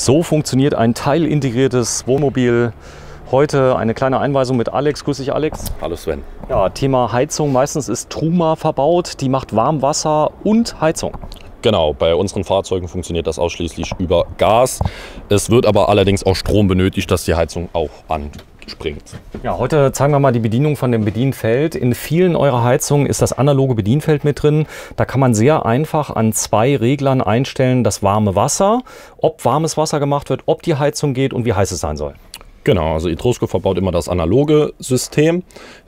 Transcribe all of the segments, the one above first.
So funktioniert ein teilintegriertes Wohnmobil. Heute eine kleine Einweisung mit Alex. Grüß dich, Alex. Hallo Sven. Ja, Thema Heizung. Meistens ist Truma verbaut. Die macht Warmwasser und Heizung. Genau, bei unseren Fahrzeugen funktioniert das ausschließlich über Gas. Es wird aber allerdings auch Strom benötigt, dass die Heizung auch anspringt. Ja, heute zeigen wir mal die Bedienung von dem Bedienfeld. In vielen eurer Heizungen ist das analoge Bedienfeld mit drin. Da kann man sehr einfach an zwei Reglern einstellen, das warme Wasser, ob warmes Wasser gemacht wird, ob die Heizung geht und wie heiß es sein soll. Genau, also Itrosco verbaut immer das analoge System.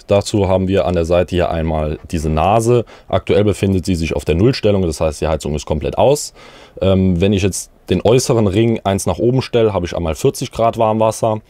Dazu haben wir an der Seite hier einmal diese Nase. Aktuell befindet sie sich auf der Nullstellung, das heißt die Heizung ist komplett aus. Ähm, wenn ich jetzt den äußeren Ring eins nach oben stelle, habe ich einmal 40 Grad Warmwasser.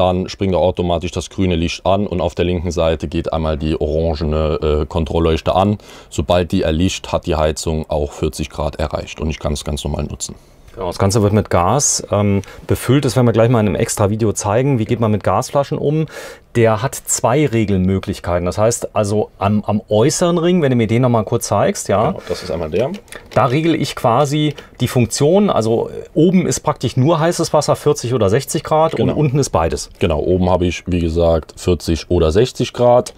Dann springt auch automatisch das grüne Licht an und auf der linken Seite geht einmal die orangene äh, Kontrollleuchte an. Sobald die erlischt, hat die Heizung auch 40 Grad erreicht und ich kann es ganz normal nutzen. Genau, das Ganze wird mit Gas ähm, befüllt. Das werden wir gleich mal in einem extra Video zeigen. Wie geht man mit Gasflaschen um? Der hat zwei Regelmöglichkeiten. Das heißt also am, am äußeren Ring, wenn du mir den noch mal kurz zeigst, ja. Genau, das ist einmal der. Da regle ich quasi die Funktion. Also äh, oben ist praktisch nur heißes Wasser, 40 oder 60 Grad genau. und unten ist beides. Genau, oben habe ich wie gesagt 40 oder 60 Grad.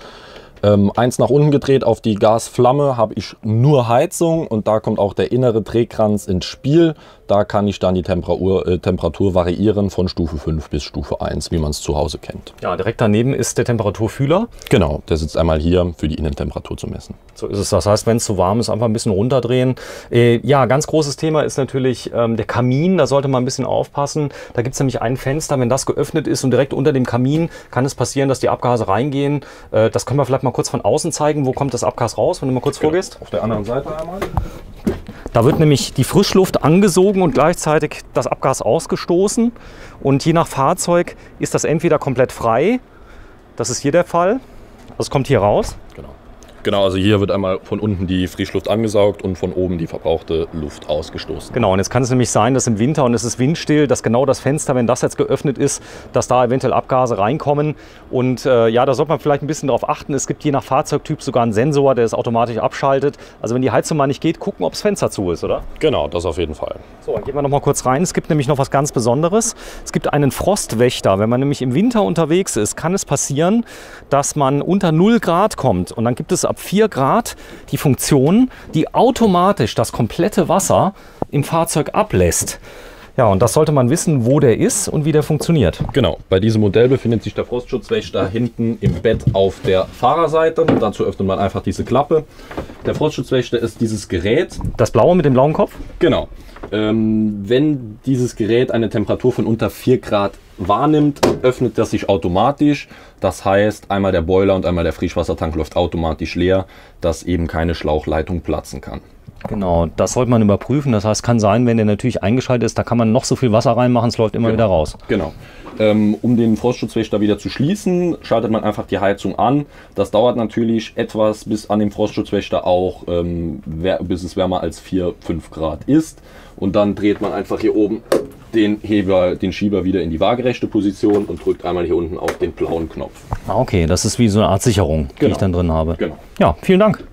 Ähm, eins nach unten gedreht auf die Gasflamme habe ich nur Heizung und da kommt auch der innere Drehkranz ins Spiel. Da kann ich dann die Temperatur, äh, Temperatur variieren von Stufe 5 bis Stufe 1, wie man es zu Hause kennt. Ja, direkt daneben ist der Temperaturfühler. Genau, der sitzt einmal hier für die Innentemperatur zu messen. So ist es. Das heißt, wenn es zu warm ist, einfach ein bisschen runterdrehen. Äh, ja, ganz großes Thema ist natürlich ähm, der Kamin. Da sollte man ein bisschen aufpassen. Da gibt es nämlich ein Fenster, wenn das geöffnet ist und direkt unter dem Kamin kann es passieren, dass die Abgase reingehen. Äh, das können wir vielleicht mal kurz von außen zeigen. Wo kommt das Abgas raus, wenn du mal kurz genau. vorgehst? Auf der anderen Seite einmal. Da wird nämlich die Frischluft angesogen und gleichzeitig das Abgas ausgestoßen. Und je nach Fahrzeug ist das entweder komplett frei, das ist hier der Fall, also es kommt hier raus. Genau. Genau, also hier wird einmal von unten die Frischluft angesaugt und von oben die verbrauchte Luft ausgestoßen. Genau, und jetzt kann es nämlich sein, dass im Winter und es ist windstill, dass genau das Fenster, wenn das jetzt geöffnet ist, dass da eventuell Abgase reinkommen. Und äh, ja, da sollte man vielleicht ein bisschen darauf achten. Es gibt je nach Fahrzeugtyp sogar einen Sensor, der es automatisch abschaltet. Also wenn die Heizung mal nicht geht, gucken, ob das Fenster zu ist, oder? Genau, das auf jeden Fall. So, dann gehen wir noch mal kurz rein. Es gibt nämlich noch was ganz Besonderes. Es gibt einen Frostwächter. Wenn man nämlich im Winter unterwegs ist, kann es passieren, dass man unter 0 Grad kommt. Und dann gibt es ab 4 Grad die Funktion, die automatisch das komplette Wasser im Fahrzeug ablässt. Ja, und das sollte man wissen, wo der ist und wie der funktioniert. Genau, bei diesem Modell befindet sich der Frostschutzwächter hinten im Bett auf der Fahrerseite. Dazu öffnet man einfach diese Klappe. Der Frostschutzwächter ist dieses Gerät. Das blaue mit dem blauen Kopf? Genau. Ähm, wenn dieses Gerät eine Temperatur von unter 4 Grad wahrnimmt, öffnet das sich automatisch. Das heißt, einmal der Boiler und einmal der Frischwassertank läuft automatisch leer, dass eben keine Schlauchleitung platzen kann. Genau, das sollte man überprüfen. Das heißt, kann sein, wenn der natürlich eingeschaltet ist, da kann man noch so viel Wasser reinmachen, es läuft immer genau. wieder raus. Genau. Ähm, um den Frostschutzwächter wieder zu schließen, schaltet man einfach die Heizung an. Das dauert natürlich etwas, bis an dem Frostschutzwächter auch, ähm, bis es wärmer als 4, 5 Grad ist. Und dann dreht man einfach hier oben den Heber, den Schieber wieder in die waagerechte Position und drückt einmal hier unten auf den blauen Knopf. Ah, okay, das ist wie so eine Art Sicherung, die genau. ich dann drin habe. Genau. Ja, vielen Dank.